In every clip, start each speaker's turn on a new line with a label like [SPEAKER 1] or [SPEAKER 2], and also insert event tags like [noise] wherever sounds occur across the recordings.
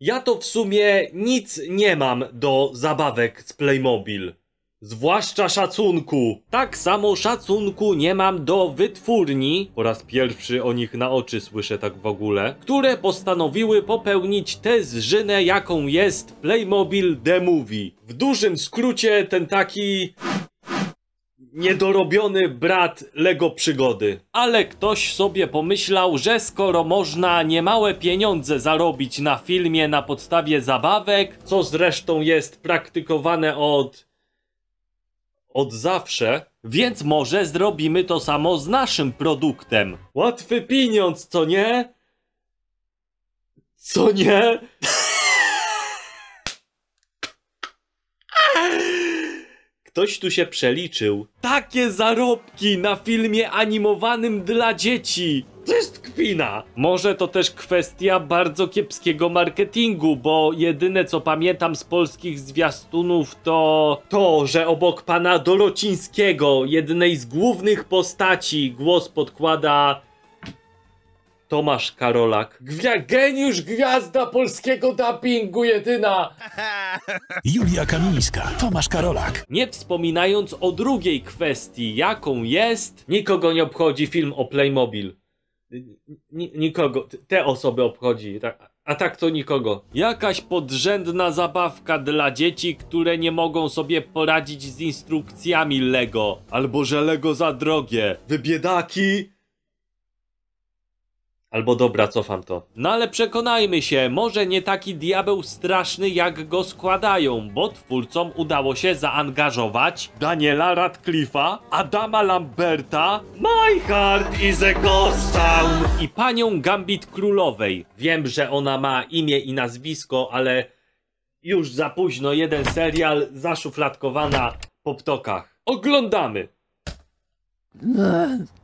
[SPEAKER 1] Ja to w sumie nic nie mam do zabawek z Playmobil. Zwłaszcza szacunku. Tak samo szacunku nie mam do wytwórni, po raz pierwszy o nich na oczy słyszę tak w ogóle, które postanowiły popełnić tę zżynę jaką jest Playmobil The Movie. W dużym skrócie ten taki niedorobiony brat Lego przygody. Ale ktoś sobie pomyślał, że skoro można niemałe pieniądze zarobić na filmie na podstawie zabawek, co zresztą jest praktykowane od od zawsze, więc może zrobimy to samo z naszym produktem. Łatwy pieniądz, co nie? Co nie? Ktoś tu się przeliczył. Takie zarobki na filmie animowanym dla dzieci. To jest kwina. Może to też kwestia bardzo kiepskiego marketingu, bo jedyne co pamiętam z polskich zwiastunów to to, że obok pana Dorocińskiego, jednej z głównych postaci, głos podkłada Tomasz Karolak. Gwia geniusz gwiazda polskiego dubbingu jedyna. [laughs]
[SPEAKER 2] Julia Kamińska, Tomasz Karolak.
[SPEAKER 1] Nie wspominając o drugiej kwestii, jaką jest. Nikogo nie obchodzi film o Playmobil. N nikogo. Te osoby obchodzi. Tak. A tak to nikogo. Jakaś podrzędna zabawka dla dzieci, które nie mogą sobie poradzić z instrukcjami Lego. Albo że Lego za drogie. Wy biedaki! Albo dobra, cofam to. No ale przekonajmy się, może nie taki diabeł straszny jak go składają, bo twórcom udało się zaangażować Daniela Radcliffe'a, Adama Lamberta, My Heart is a Ghost Town i panią Gambit Królowej. Wiem, że ona ma imię i nazwisko, ale już za późno jeden serial zaszufladkowana po ptokach. Oglądamy!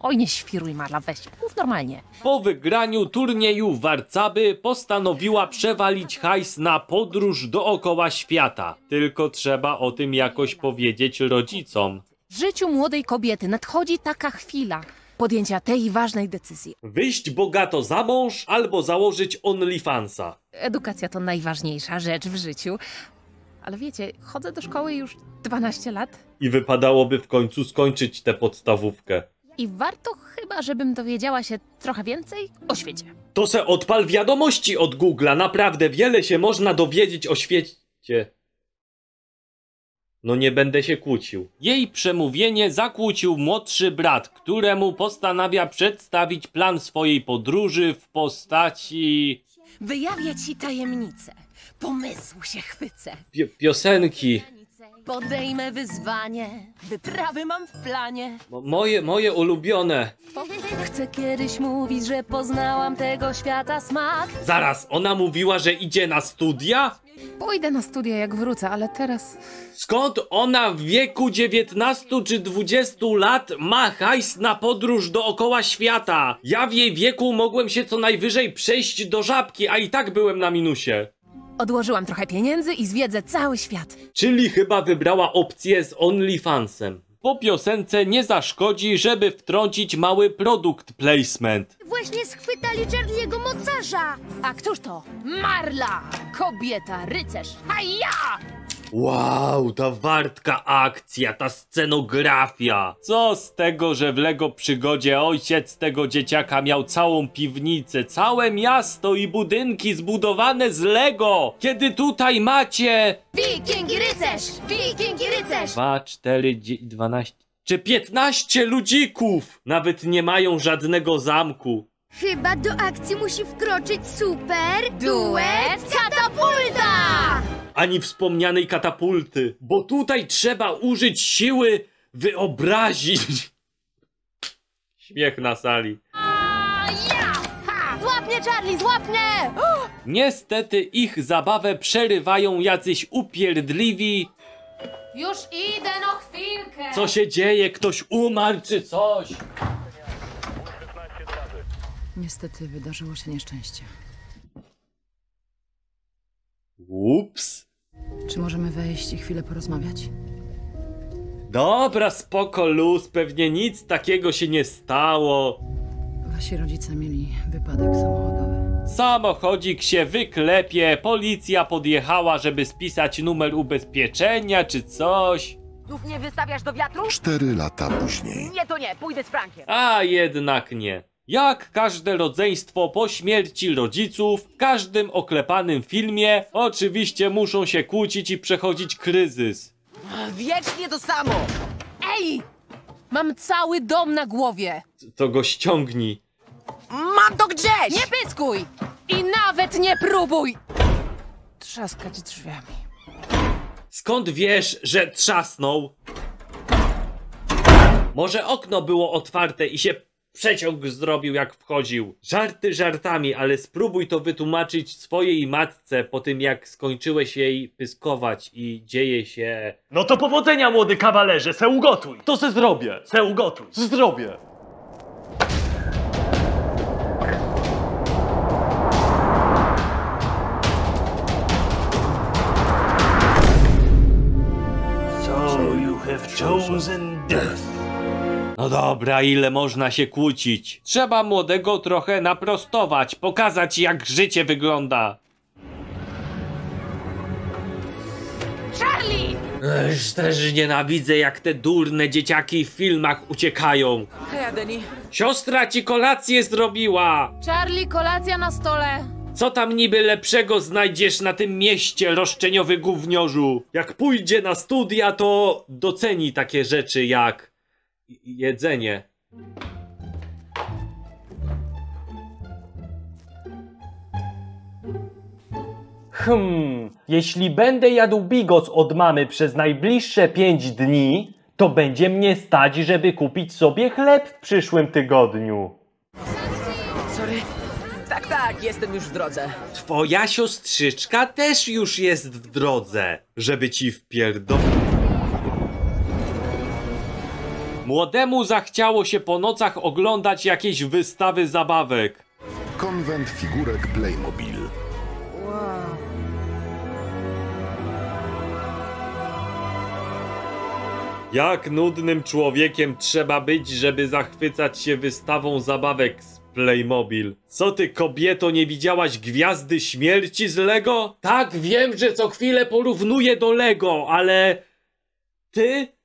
[SPEAKER 3] Oj, nie świruj, Marla, weź, mów normalnie.
[SPEAKER 1] Po wygraniu turnieju Warcaby postanowiła przewalić hajs na podróż dookoła świata. Tylko trzeba o tym jakoś powiedzieć rodzicom.
[SPEAKER 3] W życiu młodej kobiety nadchodzi taka chwila podjęcia tej ważnej decyzji.
[SPEAKER 1] Wyjść bogato za mąż albo założyć OnlyFansa.
[SPEAKER 3] Edukacja to najważniejsza rzecz w życiu. Ale wiecie, chodzę do szkoły już 12 lat
[SPEAKER 1] I wypadałoby w końcu skończyć tę podstawówkę.
[SPEAKER 3] i warto chyba, żebym dowiedziała się trochę więcej o świecie.
[SPEAKER 1] To se odpal wiadomości od Google'a, naprawdę wiele się można dowiedzieć o świecie. No nie będę się kłócił. Jej przemówienie zakłócił młodszy brat, któremu postanawia przedstawić plan swojej podróży w postaci...
[SPEAKER 3] Wyjawię ci tajemnicę. Pomysłu się chwycę.
[SPEAKER 1] Pi piosenki.
[SPEAKER 3] Podejmę wyzwanie. Wyprawy mam w planie.
[SPEAKER 1] Mo- moje, moje ulubione.
[SPEAKER 3] Chcę kiedyś mówić, że poznałam tego świata smak.
[SPEAKER 1] Zaraz, ona mówiła, że idzie na studia?
[SPEAKER 3] Pójdę na studia jak wrócę, ale teraz...
[SPEAKER 1] Skąd ona w wieku 19 czy 20 lat ma hajs na podróż dookoła świata? Ja w jej wieku mogłem się co najwyżej przejść do żabki, a i tak byłem na minusie.
[SPEAKER 3] Odłożyłam trochę pieniędzy i zwiedzę cały świat.
[SPEAKER 1] Czyli chyba wybrała opcję z OnlyFansem. Po piosence nie zaszkodzi, żeby wtrącić mały produkt placement.
[SPEAKER 4] Właśnie schwytali Charlie'ego mocarza!
[SPEAKER 3] A któż to? Marla! Kobieta, rycerz! A ja!
[SPEAKER 1] Wow, ta wartka akcja, ta scenografia. Co z tego, że w Lego przygodzie ojciec tego dzieciaka miał całą piwnicę, całe miasto i budynki zbudowane z Lego, kiedy tutaj macie
[SPEAKER 4] Wiking i rycerz! Wiking i rycerz!
[SPEAKER 1] 2, 4, 12 czy 15 ludzików. Nawet nie mają żadnego zamku.
[SPEAKER 4] Chyba do akcji musi wkroczyć super duet katapulta!
[SPEAKER 1] Ani wspomnianej katapulty, bo tutaj trzeba użyć siły wyobrazić. Śmiech na sali.
[SPEAKER 4] Złap mnie, Charlie, złap mnie!
[SPEAKER 1] Niestety ich zabawę przerywają jacyś upierdliwi.
[SPEAKER 3] Już idę, no chwilkę!
[SPEAKER 1] Co się dzieje? Ktoś umarł czy coś?
[SPEAKER 5] Niestety wydarzyło się nieszczęście.
[SPEAKER 1] Ups.
[SPEAKER 5] Czy możemy wejść i chwilę porozmawiać?
[SPEAKER 1] Dobra, spoko luz, pewnie nic takiego się nie stało.
[SPEAKER 5] Wasi rodzice mieli wypadek samochodowy.
[SPEAKER 1] Samochodzik się wyklepie, policja podjechała, żeby spisać numer ubezpieczenia czy coś.
[SPEAKER 6] Znów nie wystawiasz do wiatru?
[SPEAKER 7] Cztery lata później.
[SPEAKER 6] Nie, to nie, pójdę z Frankiem.
[SPEAKER 1] A jednak nie. Jak każde rodzeństwo po śmierci rodziców, w każdym oklepanym filmie oczywiście muszą się kłócić i przechodzić kryzys.
[SPEAKER 6] Wiecznie to samo.
[SPEAKER 3] Ej! Mam cały dom na głowie!
[SPEAKER 1] To go ściągnij.
[SPEAKER 6] Mam to gdzieś!
[SPEAKER 3] Nie pyskuj! I nawet nie próbuj! Trzaskać drzwiami.
[SPEAKER 1] Skąd wiesz, że trzasnął? Może okno było otwarte i się przeciąg zrobił jak wchodził. Żarty żartami, ale spróbuj to wytłumaczyć swojej matce po tym jak skończyłeś jej pyskować i dzieje się...
[SPEAKER 8] No to powodzenia, młody kawalerze, se ugotuj.
[SPEAKER 1] To se zrobię!
[SPEAKER 8] Se ugotuj.
[SPEAKER 1] Zrobię!
[SPEAKER 8] So you have chosen death.
[SPEAKER 1] No dobra, ile można się kłócić? Trzeba młodego trochę naprostować, pokazać jak życie wygląda.
[SPEAKER 3] Charlie!
[SPEAKER 1] Ech, też nienawidzę jak te durne dzieciaki w filmach uciekają.
[SPEAKER 6] Hej, Deni.
[SPEAKER 1] Siostra ci kolację zrobiła!
[SPEAKER 3] Charlie, kolacja na stole!
[SPEAKER 1] Co tam niby lepszego znajdziesz na tym mieście, roszczeniowy gówniorzu? Jak pójdzie na studia, to doceni takie rzeczy jak jedzenie.
[SPEAKER 8] Hmm, jeśli będę jadł bigos od mamy przez najbliższe pięć dni, to będzie mnie stać, żeby kupić sobie chleb w przyszłym tygodniu.
[SPEAKER 6] Sorry. Tak, tak, jestem już w drodze.
[SPEAKER 1] Twoja siostrzyczka też już jest w drodze, żeby ci wpierdolić. Młodemu zachciało się po nocach oglądać jakieś wystawy zabawek.
[SPEAKER 7] Konwent figurek Playmobil.
[SPEAKER 1] Jak nudnym człowiekiem trzeba być, żeby zachwycać się wystawą zabawek z Playmobil? Co ty, kobieto, nie widziałaś Gwiazdy Śmierci z Lego? Tak, wiem, że co chwilę porównuję do Lego, ale... Ty?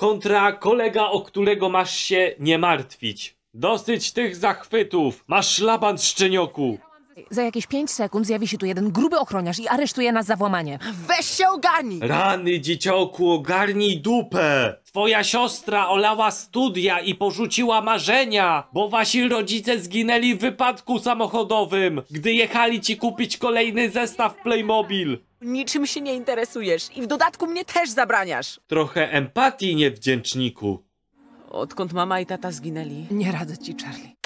[SPEAKER 1] Kontra kolega, o którego masz się nie martwić. Dosyć tych zachwytów. Masz szlaban szczenioku.
[SPEAKER 3] Za jakieś 5 sekund zjawi się tu jeden gruby ochroniarz i aresztuje nas za włamanie.
[SPEAKER 6] Weź się ogarnij!
[SPEAKER 1] Rany, dzieciaku, ogarnij dupę! Twoja siostra olała studia i porzuciła marzenia, bo wasi rodzice zginęli w wypadku samochodowym, gdy jechali ci kupić kolejny zestaw Playmobil.
[SPEAKER 6] Niczym się nie interesujesz i w dodatku mnie też zabraniasz.
[SPEAKER 1] Trochę empatii, niewdzięczniku.
[SPEAKER 6] Odkąd mama i tata zginęli?
[SPEAKER 3] Nie radzę ci, Charlie.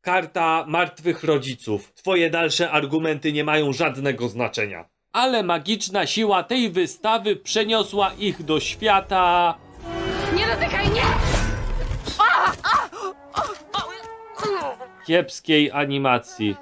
[SPEAKER 1] Karta martwych rodziców. Twoje dalsze argumenty nie mają żadnego znaczenia. Ale magiczna siła tej wystawy przeniosła ich do świata
[SPEAKER 3] Nie dotykaj, nie!
[SPEAKER 1] kiepskiej animacji.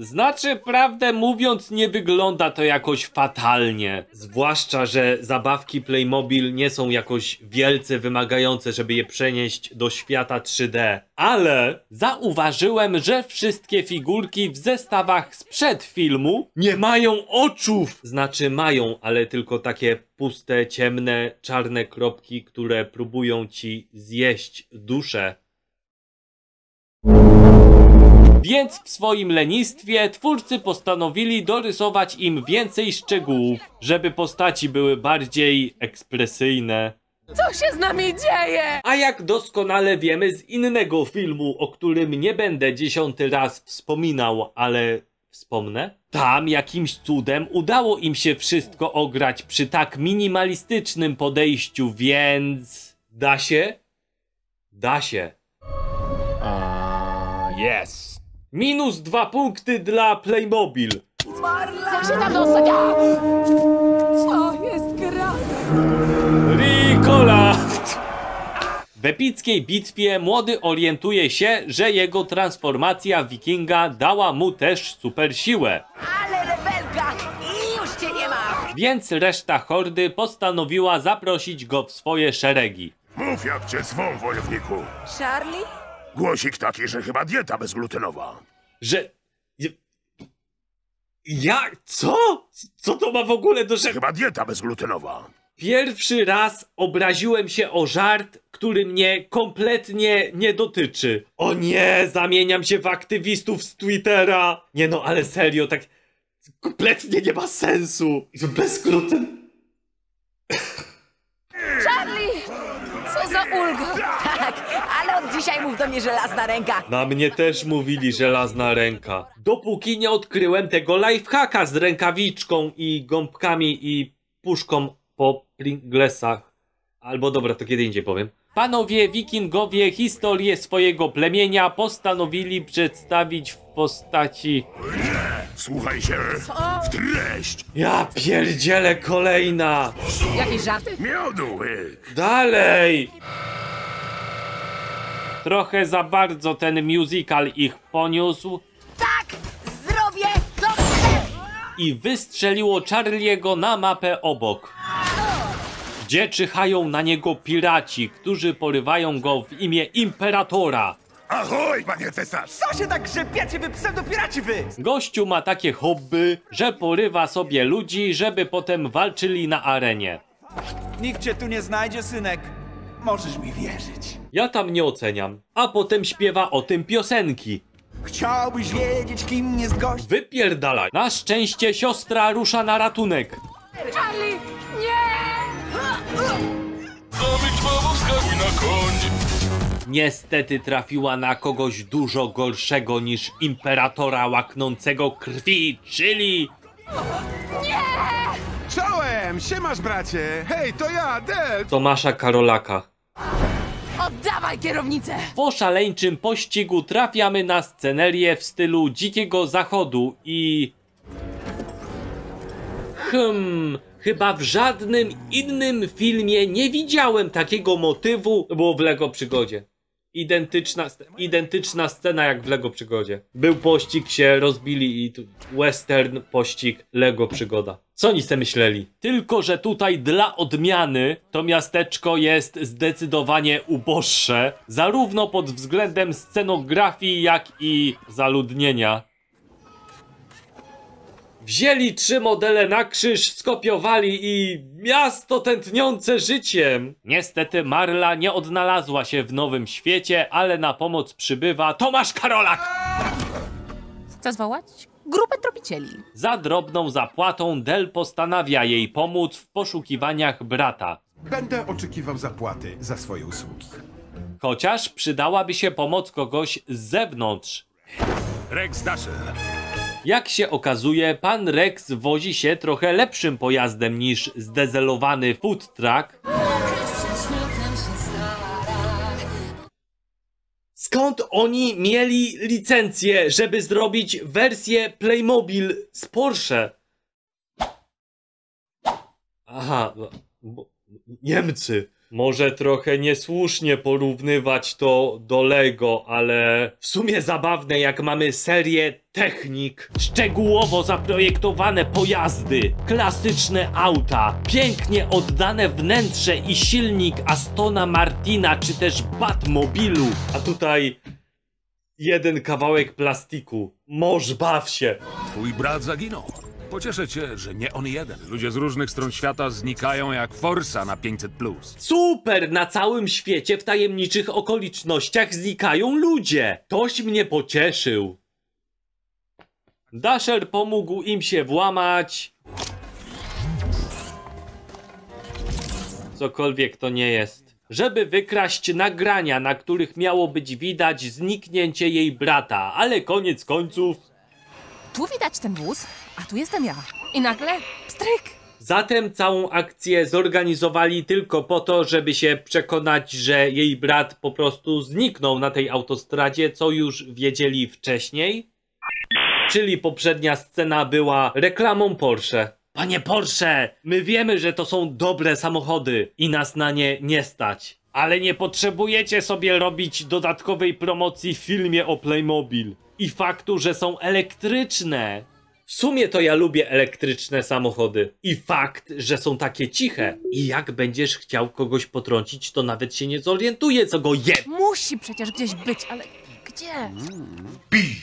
[SPEAKER 1] Znaczy, prawdę mówiąc, nie wygląda to jakoś fatalnie. Zwłaszcza, że zabawki Playmobil nie są jakoś wielce wymagające, żeby je przenieść do świata 3D. Ale zauważyłem, że wszystkie figurki w zestawach sprzed filmu nie mają oczów. Znaczy mają, ale tylko takie puste, ciemne, czarne kropki, które próbują ci zjeść duszę. Więc w swoim lenistwie twórcy postanowili dorysować im więcej szczegółów, żeby postaci były bardziej ekspresyjne.
[SPEAKER 3] Co się z nami dzieje?
[SPEAKER 1] A jak doskonale wiemy z innego filmu, o którym nie będę dziesiąty raz wspominał, ale wspomnę? Tam jakimś cudem udało im się wszystko ograć przy tak minimalistycznym podejściu, więc... Da się? Da się.
[SPEAKER 2] Yes.
[SPEAKER 1] Minus dwa punkty dla Playmobil.
[SPEAKER 3] Jak się tam dostać? A!
[SPEAKER 6] Co jest grane?
[SPEAKER 1] Ricola! W epickiej bitwie młody orientuje się, że jego transformacja wikinga dała mu też super siłę.
[SPEAKER 6] Ale rebelka! I już cię nie ma!
[SPEAKER 1] Więc reszta hordy postanowiła zaprosić go w swoje szeregi.
[SPEAKER 7] Mów jak cię zwą, wojowniku.
[SPEAKER 6] Charlie?
[SPEAKER 9] Głosik taki, że chyba dieta bezglutenowa.
[SPEAKER 1] Że... Ja... Co? Co to ma w ogóle do rzeczy?
[SPEAKER 9] Chyba dieta bezglutenowa.
[SPEAKER 1] Pierwszy raz obraziłem się o żart, który mnie kompletnie nie dotyczy. O nie, zamieniam się w aktywistów z Twittera. Nie no, ale serio, tak kompletnie nie ma sensu. Bez gluten.
[SPEAKER 6] Charlie! Tak, ale od dzisiaj mów do mnie żelazna ręka.
[SPEAKER 1] Na mnie też mówili żelazna ręka. Dopóki nie odkryłem tego lifehacka z rękawiczką i gąbkami i puszką po Pringlesach. Albo dobra, to kiedy indziej powiem. Panowie wikingowie historię swojego plemienia postanowili przedstawić w postaci...
[SPEAKER 9] Słuchaj się w treść.
[SPEAKER 1] Ja pierdzielę kolejna!
[SPEAKER 6] Jakieś żarty?
[SPEAKER 9] Miodu.
[SPEAKER 1] Dalej! Trochę za bardzo ten musical ich poniósł
[SPEAKER 6] Tak! Zrobię chcę!
[SPEAKER 1] i wystrzeliło Charliego na mapę obok. Gdzie czyhają na niego piraci, którzy porywają go w imię Imperatora.
[SPEAKER 9] Ahoj, panie cesarz!
[SPEAKER 10] Co się tak grzebiecie, wy pseudopiraci wy?
[SPEAKER 1] Gościu ma takie hobby, że porywa sobie ludzi, żeby potem walczyli na arenie.
[SPEAKER 10] Nikt cię tu nie znajdzie, synek. Możesz mi wierzyć.
[SPEAKER 1] Ja tam nie oceniam. A potem śpiewa o tym piosenki.
[SPEAKER 10] Chciałbyś wiedzieć, kim jest gość?
[SPEAKER 1] Wypierdalaj. Na szczęście siostra rusza na ratunek.
[SPEAKER 6] Charlie! Nie!
[SPEAKER 1] Niestety trafiła na kogoś dużo gorszego niż imperatora łaknącego krwi, czyli
[SPEAKER 11] Czołem! Siemasz, bracie! Hej, to ja, Del!
[SPEAKER 1] Tomasza Karolaka.
[SPEAKER 6] Oddawaj kierownicę!
[SPEAKER 1] Po szaleńczym pościgu trafiamy na scenerię w stylu Dzikiego Zachodu i... Hmm... Chyba w żadnym innym filmie nie widziałem takiego motywu, było w Lego Przygodzie. Identyczna, identyczna scena jak w Lego Przygodzie. Był pościg, się rozbili i tu western, pościg, Lego Przygoda. Co oni sobie myśleli? Tylko, że tutaj dla odmiany to miasteczko jest zdecydowanie uboższe, zarówno pod względem scenografii, jak i zaludnienia. Wzięli trzy modele na krzyż, skopiowali i miasto tętniące życiem. Niestety Marla nie odnalazła się w nowym świecie, ale na pomoc przybywa Tomasz Karolak.
[SPEAKER 3] Chcę zwołać grupę tropicieli.
[SPEAKER 1] Za drobną zapłatą Del postanawia jej pomóc w poszukiwaniach brata.
[SPEAKER 11] Będę oczekiwał zapłaty za swoje usługi.
[SPEAKER 1] Chociaż przydałaby się pomoc kogoś z zewnątrz.
[SPEAKER 9] Rex Dasher.
[SPEAKER 1] Jak się okazuje, pan Rex wozi się trochę lepszym pojazdem niż zdezelowany food truck. Skąd oni mieli licencję, żeby zrobić wersję Playmobil z Porsche? Aha, bo- bo, Niemcy. Może trochę niesłusznie porównywać to do Lego, ale w sumie zabawne jak mamy serię technik, szczegółowo zaprojektowane pojazdy, klasyczne auta, pięknie oddane wnętrze i silnik Astona Martina czy też Batmobilu, a tutaj jeden kawałek plastiku. Moż baw się.
[SPEAKER 9] Twój brat zaginął. Pocieszę cię, że nie on jeden. Ludzie z różnych stron świata znikają jak forsa na 500+. Plus.
[SPEAKER 1] Super! Na całym świecie w tajemniczych okolicznościach znikają ludzie! Toś mnie pocieszył. Dasher pomógł im się włamać. Cokolwiek to nie jest. Żeby wykraść nagrania, na których miało być widać zniknięcie jej brata, ale koniec końców
[SPEAKER 3] Tu widać ten wóz, a tu jestem ja. I nagle pstryk!
[SPEAKER 1] Zatem całą akcję zorganizowali tylko po to, żeby się przekonać, że jej brat po prostu zniknął na tej autostradzie, co już wiedzieli wcześniej. Czyli poprzednia scena była reklamą Porsche. Panie Porsche, my wiemy, że to są dobre samochody i nas na nie nie stać. Ale nie potrzebujecie sobie robić dodatkowej promocji w filmie o Playmobil. I faktu, że są elektryczne. W sumie to ja lubię elektryczne samochody. I fakt, że są takie ciche. I jak będziesz chciał kogoś potrącić, to nawet się nie zorientuje, co go je.
[SPEAKER 3] Musi przecież gdzieś być, ale gdzie?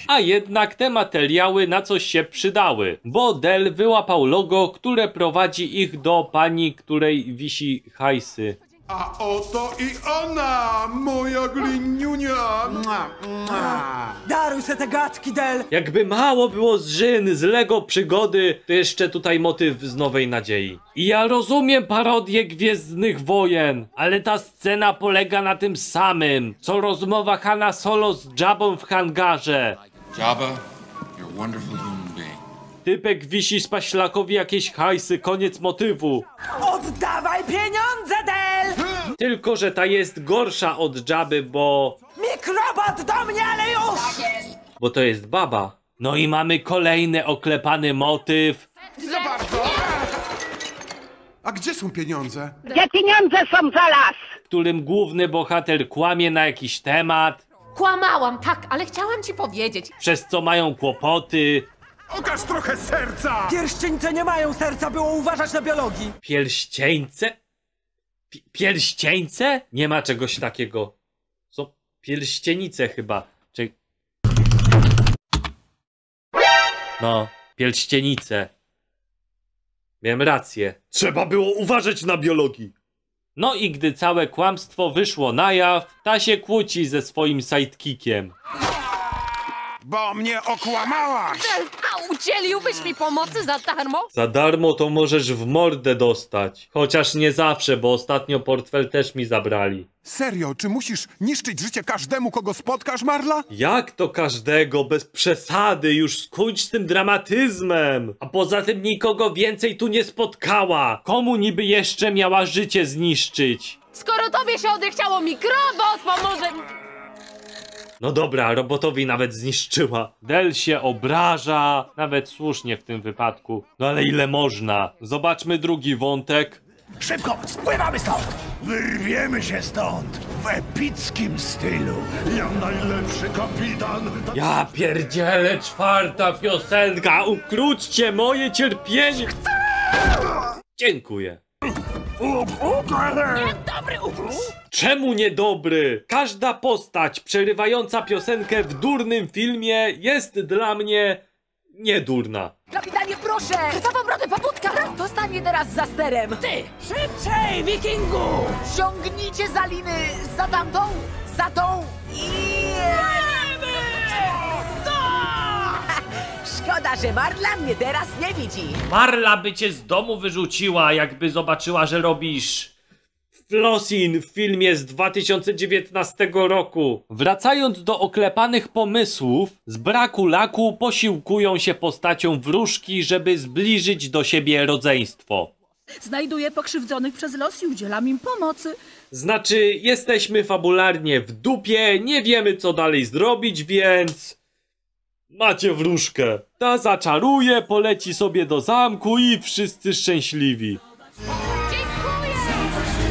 [SPEAKER 1] A jednak te materiały na coś się przydały, bo Dell wyłapał logo, które prowadzi ich do pani, której wisi hajsy.
[SPEAKER 11] A oto i ona, moja gliniunia. Mua, mua.
[SPEAKER 6] Daruj se te gadki, Del!
[SPEAKER 1] Jakby mało było z Żyn, z Lego przygody, to jeszcze tutaj motyw z Nowej Nadziei. I ja rozumiem parodię Gwiezdnych Wojen, ale ta scena polega na tym samym, co rozmowa Hanna Solo z Jabą w hangarze.
[SPEAKER 12] Jabba, you're a wonderful human being.
[SPEAKER 1] Typek wisi spaślakowi jakieś hajsy, koniec motywu.
[SPEAKER 6] Oddawaj pieniądze, Del!
[SPEAKER 1] Tylko, że ta jest gorsza od Jaby, bo...
[SPEAKER 6] Mikrobot do mnie, ale już!
[SPEAKER 1] bo to jest baba. No i mamy kolejny oklepany motyw.
[SPEAKER 11] Za bardzo. A gdzie są pieniądze?
[SPEAKER 13] Gdzie pieniądze są za las?
[SPEAKER 1] w którym główny bohater kłamie na jakiś temat,
[SPEAKER 3] Kłamałam, tak, ale chciałam ci powiedzieć.
[SPEAKER 1] przez co mają kłopoty.
[SPEAKER 11] Okaż trochę serca!
[SPEAKER 6] Pierścieńce nie mają serca, było uważać na biologii.
[SPEAKER 1] Pierścieńce? Pi- pierścieńce? Nie ma czegoś takiego. Są pierścienice chyba. Czy... No, pierścienice. Miałem rację. Trzeba było uważać na biologii. No i gdy całe kłamstwo wyszło na jaw, ta się kłóci ze swoim sidekickiem.
[SPEAKER 11] Bo mnie okłamałaś!
[SPEAKER 3] Udzieliłbyś mi pomocy za darmo?
[SPEAKER 1] Za darmo to możesz w mordę dostać. Chociaż nie zawsze, bo ostatnio portfel też mi zabrali.
[SPEAKER 11] Serio, czy musisz niszczyć życie każdemu, kogo spotkasz, Marla?
[SPEAKER 1] Jak to każdego, bez przesady, już skończ z tym dramatyzmem! A poza tym nikogo więcej tu nie spotkała! Komu niby jeszcze miała życie zniszczyć?
[SPEAKER 3] Skoro tobie się odechciało mikrobot, pomoże...
[SPEAKER 1] No dobra, robotowi nawet zniszczyła. Del się obraża, nawet słusznie w tym wypadku. No ale ile można? Zobaczmy drugi wątek.
[SPEAKER 2] Szybko, spływamy stąd! Wyrwiemy się stąd w epickim stylu. Ja najlepszy kapitan.
[SPEAKER 1] Ja pierdzielę, czwarta piosenka! Ukróćcie moje cierpienie! Dziękuję.
[SPEAKER 3] Dobry ukrój!
[SPEAKER 1] Czemu niedobry? Każda postać przerywająca piosenkę w durnym filmie jest dla mnie niedurna.
[SPEAKER 6] Kapitanie, proszę!
[SPEAKER 3] Krwawobrody pobudka!
[SPEAKER 6] Zostań mnie teraz za sterem!
[SPEAKER 3] Ty! Szybciej, wikingu!
[SPEAKER 6] Ciągnijcie za liny! Za tamtą! Za tą! I... Szkoda, że Marla mnie teraz nie widzi.
[SPEAKER 1] Marla by cię z domu wyrzuciła, jakby zobaczyła, że robisz Flossin w filmie z 2019 roku. Wracając do oklepanych pomysłów, z braku laku posiłkują się postacią wróżki, żeby zbliżyć do siebie rodzeństwo.
[SPEAKER 5] Znajduję pokrzywdzonych przez los i udzielam im pomocy.
[SPEAKER 1] Znaczy, jesteśmy fabularnie w dupie, nie wiemy co dalej zrobić, więc... Macie wróżkę. Ta zaczaruje, poleci sobie do zamku i wszyscy szczęśliwi.
[SPEAKER 3] Dziękuję!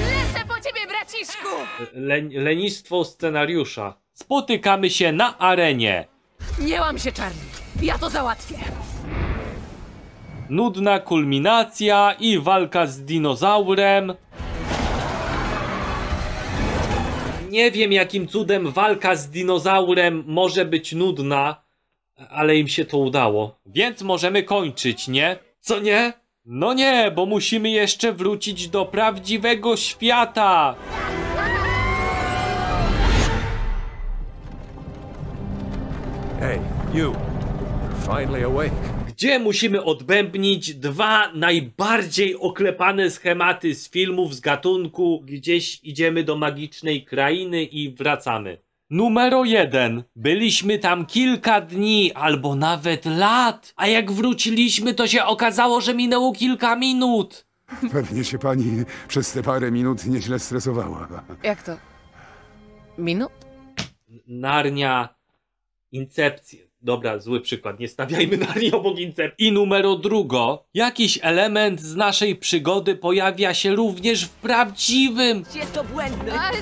[SPEAKER 3] Lecę po ciebie, braciszku!
[SPEAKER 1] Le lenistwo scenariusza. Spotykamy się na arenie.
[SPEAKER 3] Nie łam się, Charlie. Ja to załatwię.
[SPEAKER 1] Nudna kulminacja i walka z dinozaurem. Nie wiem jakim cudem walka z dinozaurem może być nudna, ale im się to udało. Więc możemy kończyć, nie? Co nie? No nie, bo musimy jeszcze wrócić do prawdziwego świata.
[SPEAKER 9] Hey, you. Finally awake.
[SPEAKER 1] gdzie musimy odbębnić dwa najbardziej oklepane schematy z filmów z gatunku Gdzieś idziemy do magicznej krainy i wracamy. Numero jeden. Byliśmy tam kilka dni albo nawet lat, a jak wróciliśmy to się okazało, że minęło kilka minut.
[SPEAKER 7] Pewnie się pani przez te parę minut nieźle stresowała.
[SPEAKER 3] Jak to? Minut?
[SPEAKER 1] Narnia, Incepcja. Dobra, zły przykład, nie stawiajmy [laughs] Narni obok Incepcji. I numero drugo. Jakiś element z naszej przygody pojawia się również w prawdziwym
[SPEAKER 6] Jest to błędny.
[SPEAKER 3] Ale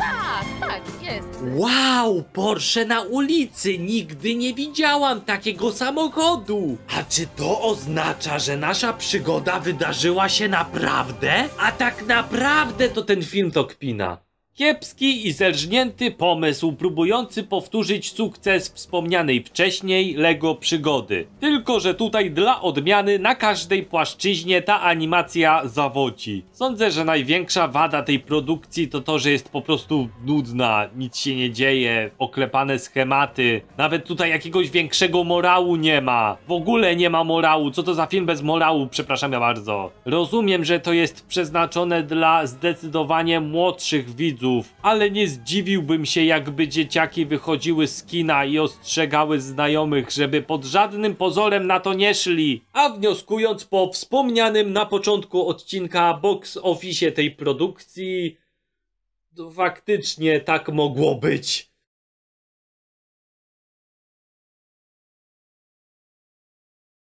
[SPEAKER 3] Tak, tak, jest.
[SPEAKER 1] Wow, Porsche na ulicy! Nigdy nie widziałam takiego samochodu! A czy to oznacza, że nasza przygoda wydarzyła się naprawdę? A tak naprawdę to ten film to kpina. Kiepski i zelżnięty pomysł próbujący powtórzyć sukces wspomnianej wcześniej Lego przygody. Tylko, że tutaj dla odmiany na każdej płaszczyźnie ta animacja zawodzi. Sądzę, że największa wada tej produkcji to to, że jest po prostu nudna, nic się nie dzieje, oklepane schematy. Nawet tutaj jakiegoś większego morału nie ma. W ogóle nie ma morału. Co to za film bez morału? Przepraszam ja bardzo. Rozumiem, że to jest przeznaczone dla zdecydowanie młodszych widzów, ale nie zdziwiłbym się, jakby dzieciaki wychodziły z kina i ostrzegały znajomych, żeby pod żadnym pozorem na to nie szli. A wnioskując po wspomnianym na początku odcinka box office tej produkcji, faktycznie tak mogło być.